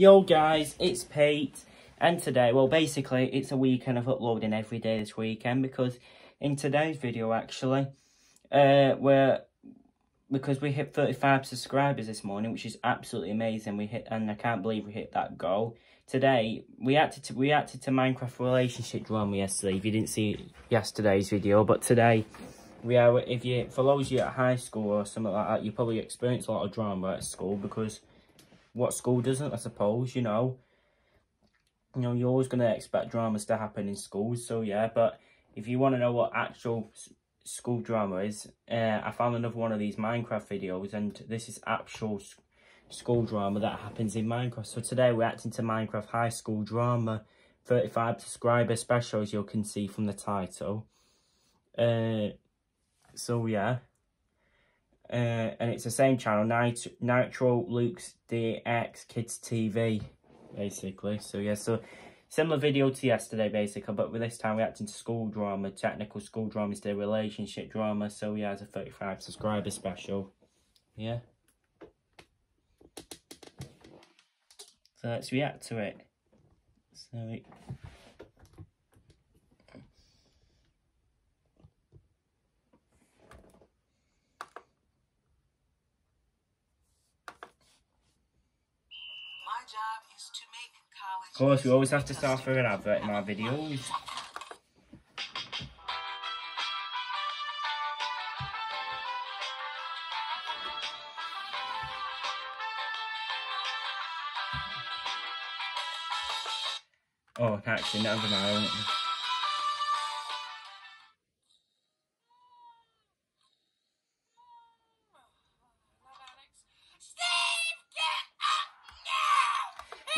Yo guys, it's Pete, and today, well basically, it's a weekend of uploading every day this weekend, because in today's video actually, uh, we're, because we hit 35 subscribers this morning, which is absolutely amazing, we hit, and I can't believe we hit that goal. Today, we acted to, we acted to Minecraft relationship drama yesterday, if you didn't see yesterday's video, but today, we are, if you, for those of you at high school or something like that, you probably experience a lot of drama at school, because what school doesn't, I suppose, you know. You know, you're always going to expect dramas to happen in schools, so yeah, but if you want to know what actual school drama is, uh, I found another one of these Minecraft videos, and this is actual school drama that happens in Minecraft. So today we're acting to Minecraft High School Drama 35 subscriber special, as you can see from the title. Uh, so yeah. Uh, and it's the same channel, Nit Nitro Luke's DX Kids TV, basically. So yeah, so similar video to yesterday, basically, but with this time reacting to school drama, technical school drama instead relationship drama. So yeah, it's a 35 subscriber special. Yeah. So let's react to it. So it Of course, we always have to start for an advert in our videos. Oh, actually, never mind.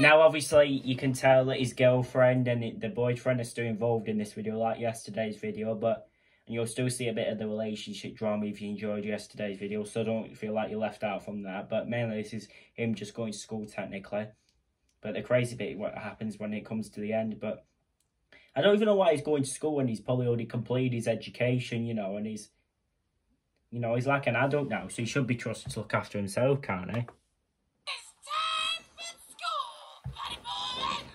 Now, obviously, you can tell that his girlfriend and the boyfriend are still involved in this video, like yesterday's video, but and you'll still see a bit of the relationship drama if you enjoyed yesterday's video, so don't feel like you're left out from that. But mainly, this is him just going to school, technically. But the crazy bit, what happens when it comes to the end, but I don't even know why he's going to school and he's probably already completed his education, you know, and he's, you know, he's like an adult now, so he should be trusted to look after himself, can't he?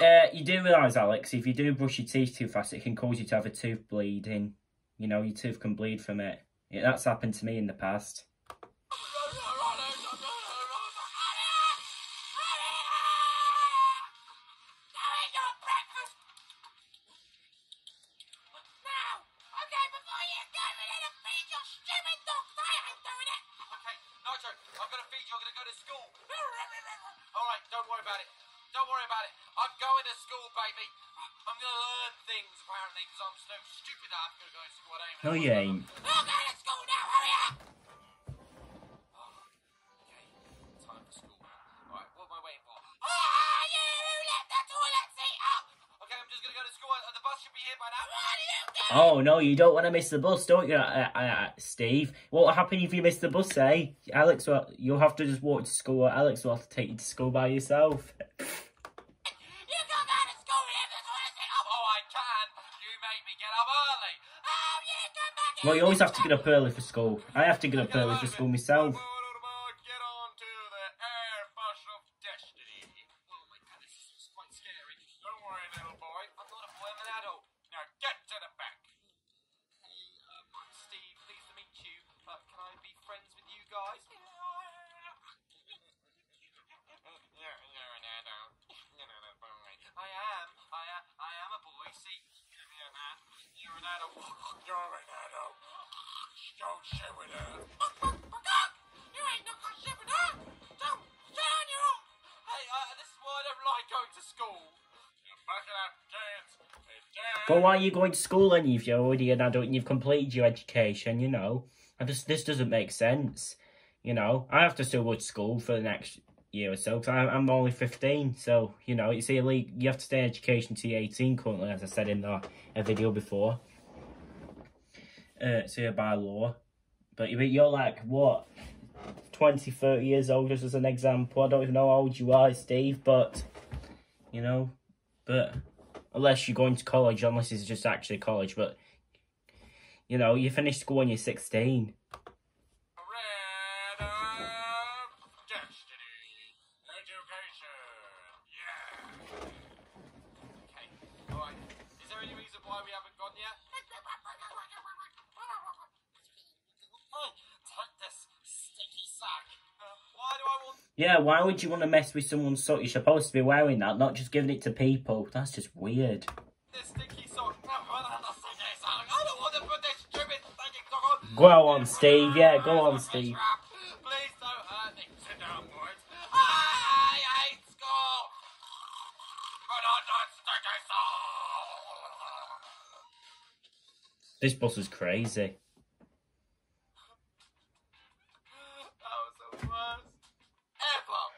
Uh, you do realise, Alex, if you do brush your teeth too fast, it can cause you to have a tooth bleeding. You know, your tooth can bleed from it. Yeah, that's happened to me in the past. Are you doing? Oh, no, you don't want to miss the bus, don't you, uh, uh, Steve? What will happen if you miss the bus, eh? Alex, will, you'll have to just walk to school, or Alex will have to take you to school by yourself. Oh, I can. You made me get up early. Oh, you come back Well, you always have to get up early for school. I have to get up early for school myself. But why are you going to school then if you're already an adult and you've completed your education, you know? And this, this doesn't make sense. You know, I have to still go to school for the next year or so because I'm only 15. So, you know, it's illegal. You have to stay in education till you're 18 currently, as I said in the a video before. Uh, so by law. But you're like, what, 20, 30 years old, just as an example. I don't even know how old you are, Steve, but, you know, but unless you're going to college, unless it's just actually college, but, you know, you finish school when you're 16. Red of Destiny. Education. Yeah. Okay. Alright. Is there any reason why we haven't Yeah, why would you want to mess with someone's sock? You're supposed to be wearing that, not just giving it to people. That's just weird. Go on, Steve. Yeah, go on, Steve. This bus is crazy.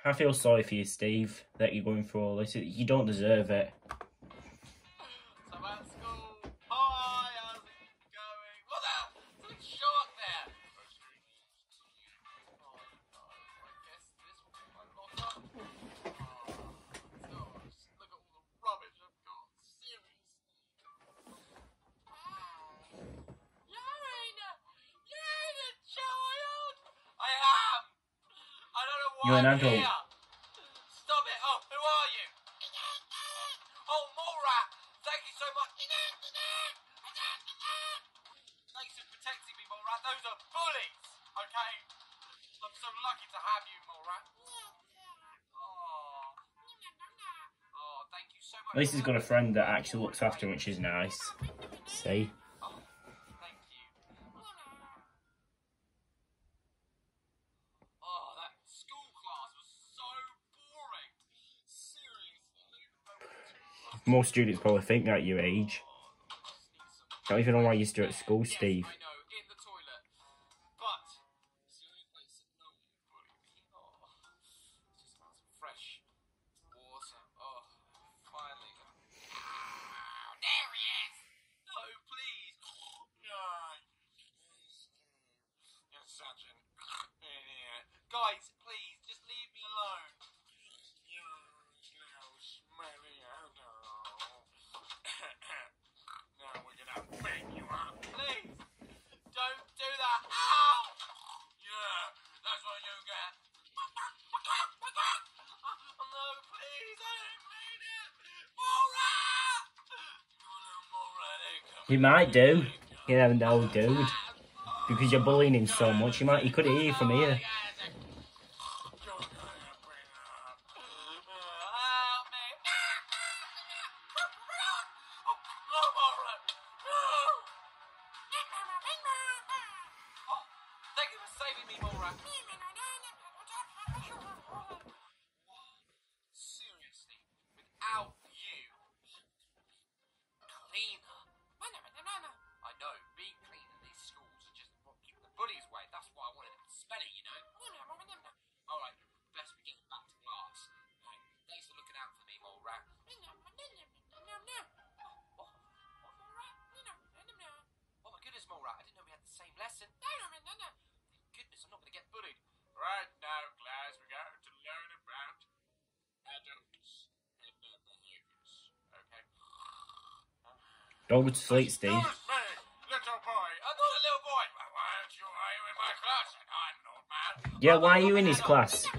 I feel sorry for you, Steve, that you're going through all this. You don't deserve it. I don't know why You're an I'm adult. here. Stop it. Oh, who are you? Oh, Morat! Thank you so much. Thanks for protecting me, Morat. Those are bullies, okay? I'm so lucky to have you, Morat. Oh, oh thank you so much. At least he's got a friend that actually looks after him, which is nice. See? Most students probably think that at your age. Don't even know why you're still at school, Steve. You might do. You never know, dude. Because you're bullying him so much, you might. He could hear you from here. Don't go to sleep, Steve. Excuse me, little boy. Uh, I'm not a little boy. Why why aren't you, in my class? I'm an old man. Yeah, why are you in his class?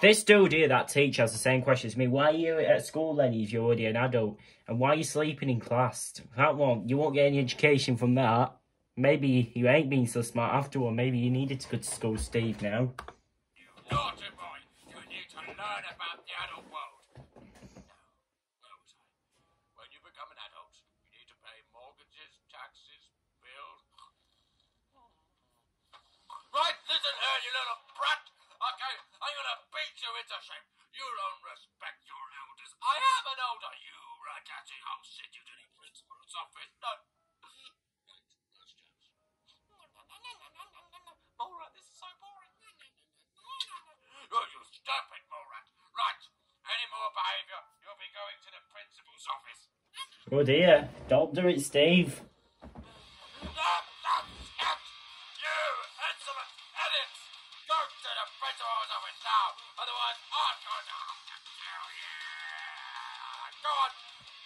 This dude here, that teacher, has the same question as me. Why are you at school then if you're already an adult? And why are you sleeping in class? That won't, you won't get any education from that. Maybe you ain't being so smart after all. Maybe you needed to go to school, Steve, now. you naughty boy. You need to learn about the adult world. Now, where was I? When you become an adult, you need to pay mortgages, taxes, bills. Right, listen here, you little brat. Okay, I'm gonna beat you into shape. You don't respect your elders. I am an elder, you ratty. I'll send you to the principal's office. No. Right, let's just- Alright, this is so boring. Oh dear, don't do it, Steve. Stop, stop, stop. You, insolent idiot. Go to the principal's office now. Otherwise, I'm going to have to kill you. Go on.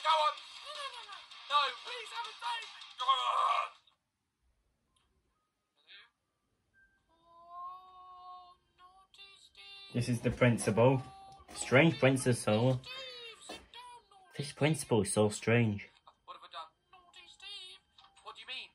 Go on. No, no, no, no. No, please have a say. Go on. Oh, Steve. This is the principal. Strange princess soul. Steve, sit down, naughty This principle is so strange. What have I done? Naughty Steve. What do you mean?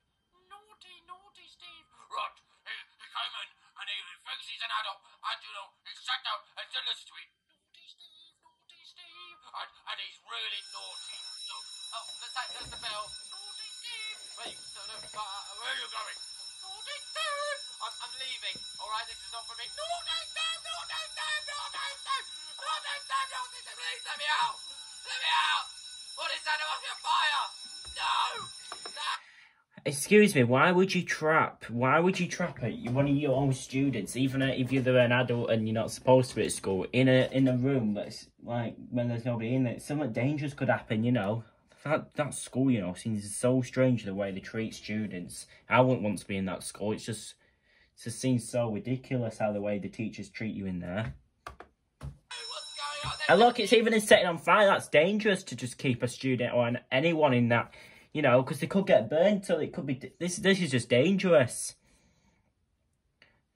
Naughty, naughty Steve. Right. He, he came in and he thinks he's an adult and you know, he sat down and didn't listen to me. Naughty Steve, naughty Steve. And, and he's really naughty. Look. Oh, there's, that, there's the bell. Naughty Steve. You, uh, where are you going? Naughty Steve. I'm, I'm leaving. All right, this is not for me. Naughty Steve, naughty Steve, naughty Steve. Naughty Steve, naughty Steve. Please let me. Let me out. Excuse me, why would you trap? Why would you trap a, one of your own students, even if you're an adult and you're not supposed to be at school, in a in a room that's like when there's nobody in it? Something dangerous could happen, you know. That that school, you know, seems so strange the way they treat students. I wouldn't want to be in that school. It's just, it just seems so ridiculous how the way the teachers treat you in there. And look, it's even in setting on fire. That's dangerous to just keep a student or an, anyone in that, you know, because they could get burnt. So it could be this. This is just dangerous.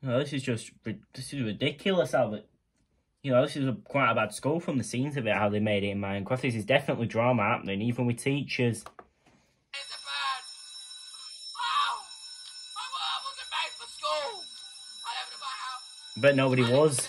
No, this is just this is ridiculous. How you know, this is a, quite a bad school from the scenes of it. How they made it in Minecraft. This is definitely drama happening, even with teachers. But nobody was. no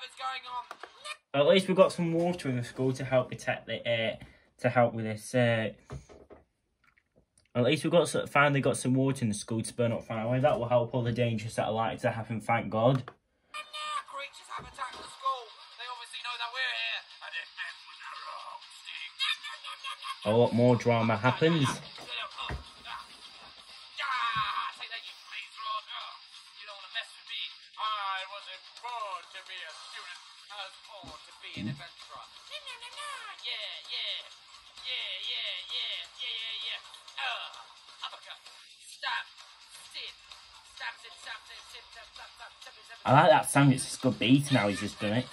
what the earth is going on? At least we've got some water in the school to help protect the uh, to help with this. Uh, at least we've got finally got some water in the school to burn up fire. That will help all the dangers that are likely to happen. Thank God. Creatures have attacked the school. They obviously know that we're here, and it meant was a wrong, A lot more drama happens. Stab, stab, I like that sound. It's just good beat now. He's just done it.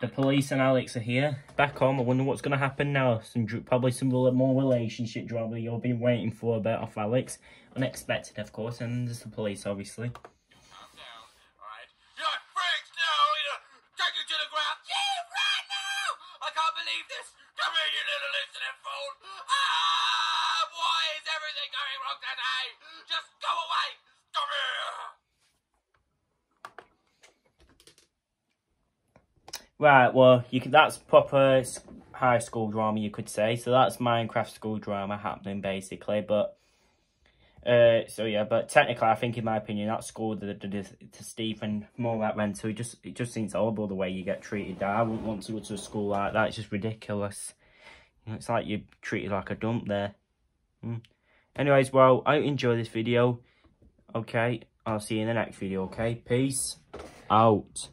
The police and Alex are here. Back home. I wonder what's going to happen now. Some probably some more relationship drama you've been waiting for a bit off Alex. Unexpected, of course, and there's the police, obviously. Right, well, you could, that's proper high school drama, you could say. So that's Minecraft school drama happening, basically. But, uh, so yeah, but technically, I think, in my opinion, that school did to Stephen more that rental, it just, it just seems horrible the way you get treated there. I wouldn't want to go to a school like that. It's just ridiculous. It's like you're treated like a dump there. Mm. Anyways, well, I enjoy this video. Okay, I'll see you in the next video, okay? Peace out.